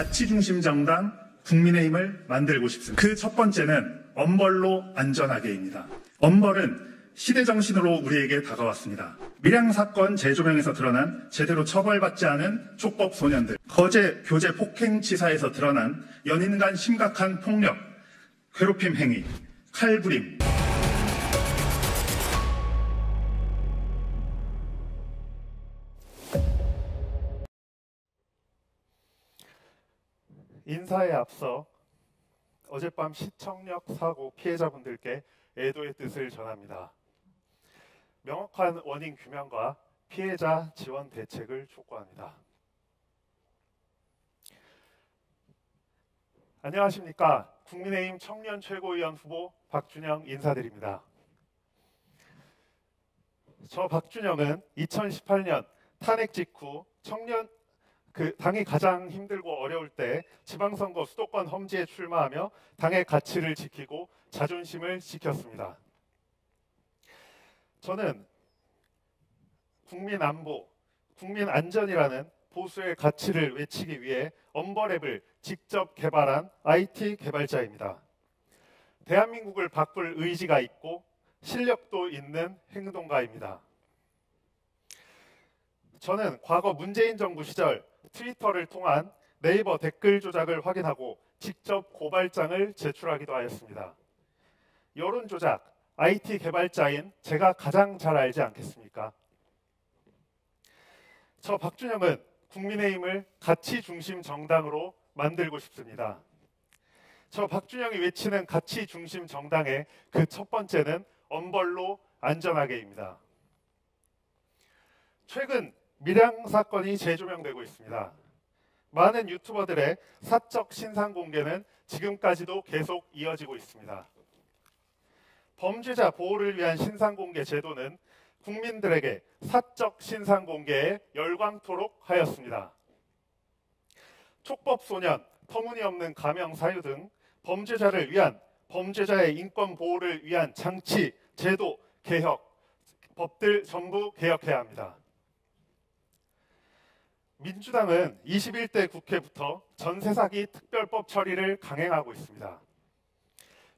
가치 중심 정당 국민의힘을 만들고 싶습니다. 그 첫 번째는 엄벌로 안전하게입니다. 엄벌은 시대 정신으로 우리에게 다가왔습니다. 밀양 사건 재조명에서 드러난 제대로 처벌받지 않은 촉법 소년들, 거제 교제 폭행 치사에서 드러난 연인 간 심각한 폭력, 괴롭힘 행위, 칼부림, 인사에 앞서 어젯밤 시청역 사고 피해자분들께 애도의 뜻을 전합니다. 명확한 원인 규명과 피해자 지원 대책을 촉구합니다. 안녕하십니까. 국민의힘 청년 최고위원 후보 박준영 인사드립니다. 저 박준영은 2018년 탄핵 직후 청년 그 당이 가장 힘들고 어려울 때 지방선거 수도권 험지에 출마하며 당의 가치를 지키고 자존심을 지켰습니다. 저는 국민 안보, 국민 안전이라는 보수의 가치를 외치기 위해 엄버랩을 직접 개발한 IT 개발자입니다. 대한민국을 바꿀 의지가 있고 실력도 있는 행동가입니다. 저는 과거 문재인 정부 시절 트위터를 통한 네이버 댓글 조작을 확인하고 직접 고발장을 제출하기도 하였습니다. 여론 조작, IT 개발자인 제가 가장 잘 알지 않겠습니까? 저 박준영은 국민의힘을 가치 중심 정당으로 만들고 싶습니다. 저 박준영이 외치는 가치 중심 정당의 그 첫 번째는 엄벌로 안전하게입니다. 최근 밀양 사건이 재조명되고 있습니다. 많은 유튜버들의 사적 신상 공개는 지금까지도 계속 이어지고 있습니다. 범죄자 보호를 위한 신상 공개 제도는 국민들에게 사적 신상 공개에 열광토록 하였습니다. 촉법 소년, 터무니없는 가명 사유 등 범죄자를 위한 범죄자의 인권 보호를 위한 장치, 제도, 개혁, 법들 전부 개혁해야 합니다. 민주당은 21대 국회부터 전세 사기 특별법 처리를 강행하고 있습니다.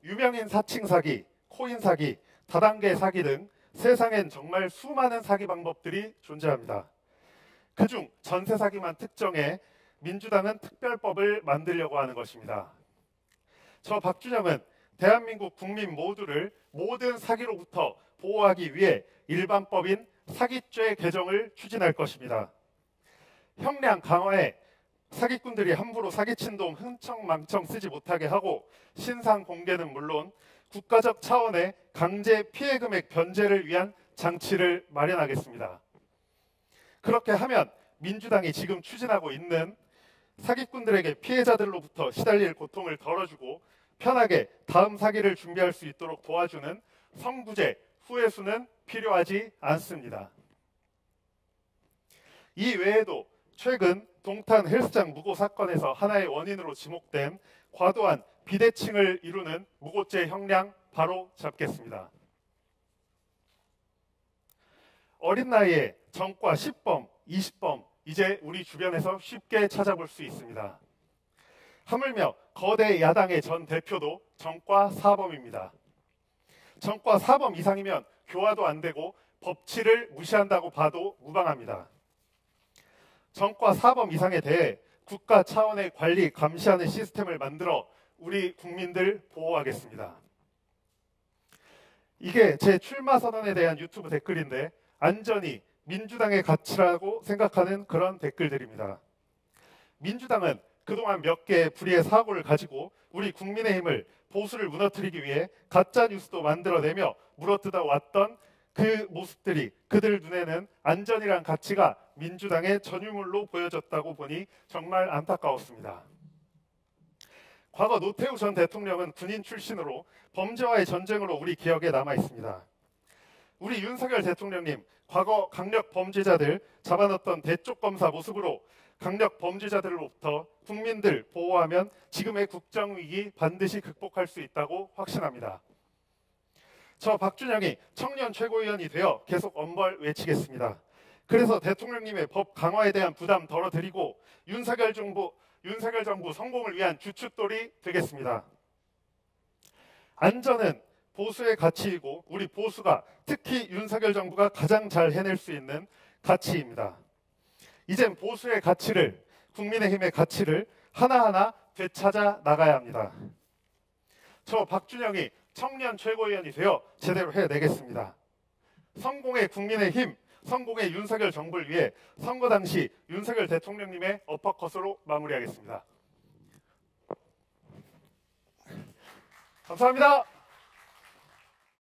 유명인 사칭 사기, 코인 사기, 다단계 사기 등 세상엔 정말 수많은 사기 방법들이 존재합니다. 그중 전세 사기만 특정해 민주당은 특별법을 만들려고 하는 것입니다. 저 박준영은 대한민국 국민 모두를 모든 사기로부터 보호하기 위해 일반법인 사기죄 개정을 추진할 것입니다. 형량 강화에 사기꾼들이 함부로 사기친 돈 흥청망청 쓰지 못하게 하고 신상 공개는 물론 국가적 차원의 강제 피해 금액 변제를 위한 장치를 마련하겠습니다. 그렇게 하면 민주당이 지금 추진하고 있는 사기꾼들에게 피해자들로부터 시달릴 고통을 덜어주고 편하게 다음 사기를 준비할 수 있도록 도와주는 성구제 후회수는 필요하지 않습니다. 이 외에도 최근 동탄 헬스장 무고 사건에서 하나의 원인으로 지목된 과도한 비대칭을 이루는 무고죄 형량 바로 잡겠습니다. 어린 나이에 전과 10범, 20범 이제 우리 주변에서 쉽게 찾아볼 수 있습니다. 하물며 거대 야당의 전 대표도 전과 4범입니다. 전과 4범 이상이면 교화도 안 되고 법치를 무시한다고 봐도 무방합니다. 전과 사범 이상에 대해 국가 차원의 관리 감시하는 시스템을 만들어 우리 국민들 보호하겠습니다. 이게 제 출마 선언에 대한 유튜브 댓글인데 안전이 민주당의 가치라고 생각하는 그런 댓글들입니다. 민주당은 그동안 몇 개의 불의의 사고를 가지고 우리 국민의힘을 보수를 무너뜨리기 위해 가짜 뉴스도 만들어내며 물어뜯어 왔던 그 모습들이 그들 눈에는 안전이란 가치가 민주당의 전유물로 보여졌다고 보니 정말 안타까웠습니다. 과거 노태우 전 대통령은 군인 출신으로 범죄와의 전쟁으로 우리 기억에 남아 있습니다. 우리 윤석열 대통령님, 과거 강력 범죄자들 잡아넣었던 대쪽 검사 모습으로 강력 범죄자들로부터 국민들 보호하면 지금의 국정 위기 반드시 극복할 수 있다고 확신합니다. 저 박준영이 청년 최고위원이 되어 계속 엄벌 외치겠습니다. 그래서 대통령님의 법 강화에 대한 부담 덜어드리고 윤석열 정부 윤석열 정부 성공을 위한 주춧돌이 되겠습니다. 안전은 보수의 가치이고 우리 보수가 특히 윤석열 정부가 가장 잘 해낼 수 있는 가치입니다. 이젠 보수의 가치를 국민의힘의 가치를 하나하나 되찾아 나가야 합니다. 저 박준영이 청년 최고위원이 되어 제대로 해내겠습니다. 성공의 국민의힘, 성공의 윤석열 정부를 위해 선거 당시 윤석열 대통령님의 어퍼컷으로 마무리하겠습니다. 감사합니다.